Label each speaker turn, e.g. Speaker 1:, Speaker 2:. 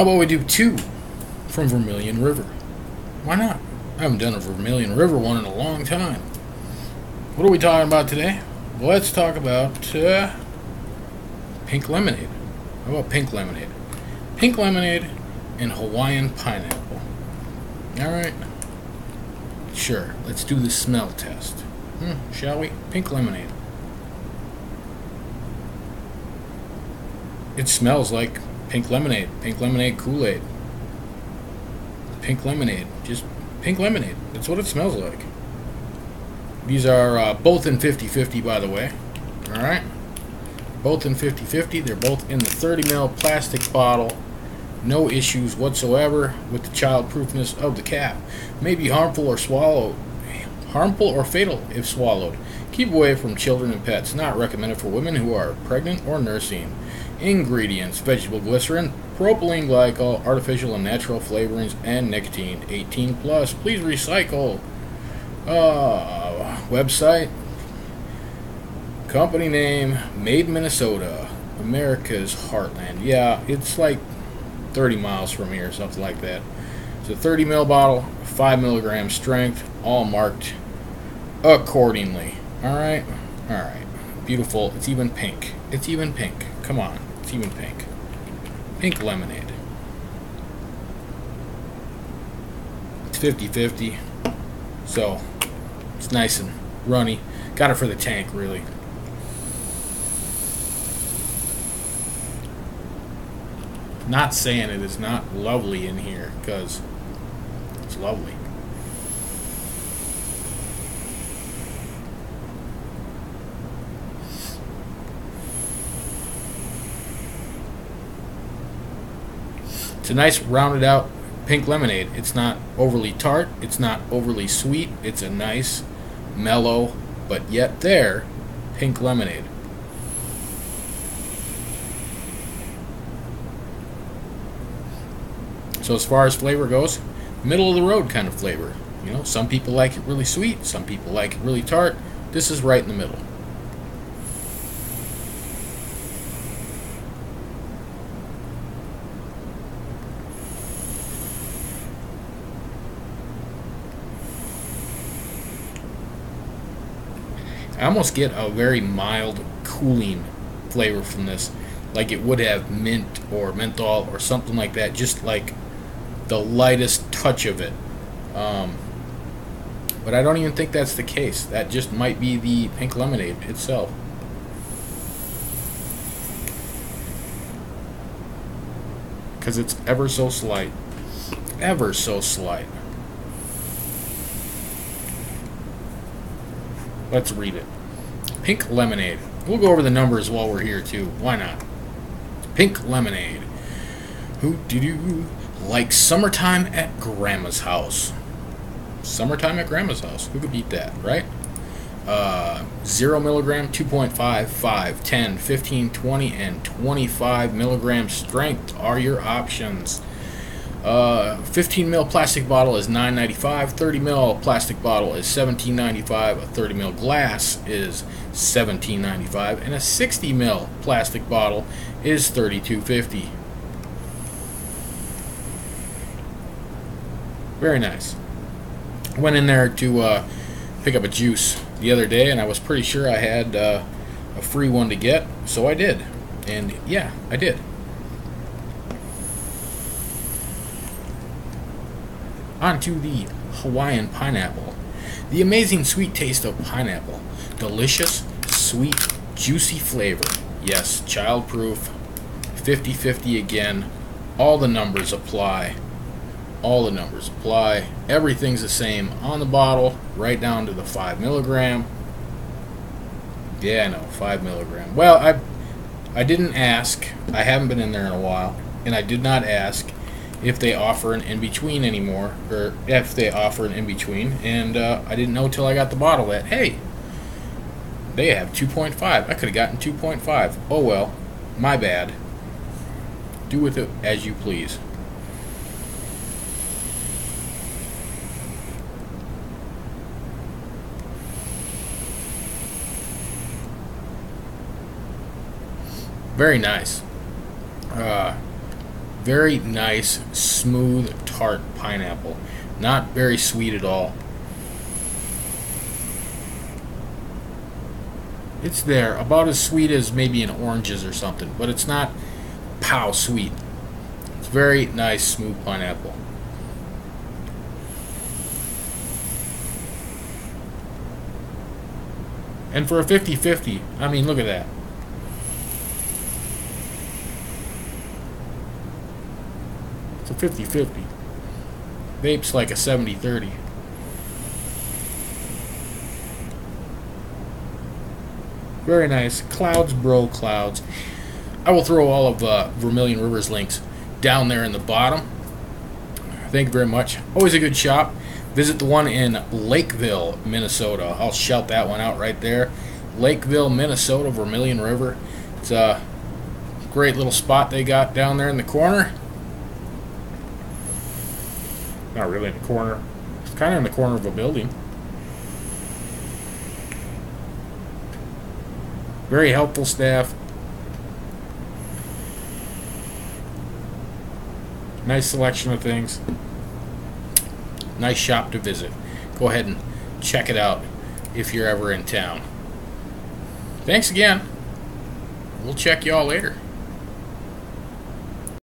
Speaker 1: How about we do two from Vermillion River? Why not? I haven't done a Vermillion River one in a long time. What are we talking about today? Let's talk about uh, pink lemonade. How about pink lemonade? Pink lemonade and Hawaiian pineapple. All right. Sure. Let's do the smell test. Hmm, shall we? Pink lemonade. It smells like pink lemonade. Pink lemonade Kool Aid. Pink lemonade. Just pink lemonade. That's what it smells like. These are uh, both in 50 50, by the way. Alright? Both in 50 50. They're both in the 30 ml plastic bottle. No issues whatsoever with the childproofness of the cap. May be harmful or swallowed. Harmful or fatal if swallowed. Keep away from children and pets. Not recommended for women who are pregnant or nursing. Ingredients vegetable glycerin, propylene glycol, artificial and natural flavorings, and nicotine. 18 plus. Please recycle. Uh, website. Company name Made Minnesota. America's Heartland. Yeah, it's like 30 miles from here, something like that. It's a 30 ml bottle, 5 milligram strength, all marked accordingly. Alright? Alright. Beautiful. It's even pink. It's even pink. Come on. It's even pink. Pink lemonade. It's 50 50. So, it's nice and runny. Got it for the tank, really. Not saying it is not lovely in here, because it's lovely. It's a nice rounded out pink lemonade. It's not overly tart, it's not overly sweet. It's a nice, mellow, but yet there, pink lemonade. So as far as flavor goes, middle of the road kind of flavor. You know, some people like it really sweet, some people like it really tart. This is right in the middle. I almost get a very mild cooling flavor from this. Like it would have mint or menthol or something like that. Just like the lightest touch of it. Um, but I don't even think that's the case. That just might be the pink lemonade itself. Because it's ever so slight. Ever so slight. Let's read it. Pink lemonade. We'll go over the numbers while we're here too. Why not? Pink lemonade. Who do you like summertime at grandma's house? Summertime at grandma's house. Who could beat that, right? Uh, 0 milligram, 2.5, 5, 10, 15, 20, and 25 milligram strength are your options. Uh, 15 mil plastic bottle is 9.95. 30 mil plastic bottle is 17.95. A 30 mil glass is 17.95, and a 60 mil plastic bottle is 32.50. Very nice. Went in there to uh, pick up a juice the other day, and I was pretty sure I had uh, a free one to get, so I did. And yeah, I did. Onto the Hawaiian pineapple. The amazing sweet taste of pineapple. Delicious, sweet, juicy flavor. Yes, childproof. 50 50 again. All the numbers apply. All the numbers apply. Everything's the same on the bottle, right down to the 5 milligram. Yeah, I know, 5 milligram. Well, I, I didn't ask. I haven't been in there in a while. And I did not ask if they offer an in between anymore, or if they offer an in between. And uh, I didn't know till I got the bottle that hey, they have 2.5. I could have gotten 2.5. Oh well, my bad. Do with it as you please. Very nice. Uh, Very nice, smooth, tart pineapple. Not very sweet at all. It's there, about as sweet as maybe an oranges or something, but it's not pow sweet. It's very nice, smooth pineapple. And for a 50 50, I mean, look at that. A 50 50. Vape's like a 70 30. Very nice. Clouds, bro, clouds. I will throw all of uh, Vermillion River's links down there in the bottom. Thank you very much. Always a good shop. Visit the one in Lakeville, Minnesota. I'll shout that one out right there. Lakeville, Minnesota, Vermillion River. It's a great little spot they got down there in the corner. Not really in the corner. It's kind of in the corner of a building. Very helpful staff. Nice selection of things. Nice shop to visit. Go ahead and check it out if you're ever in town. Thanks again. We'll check y'all later.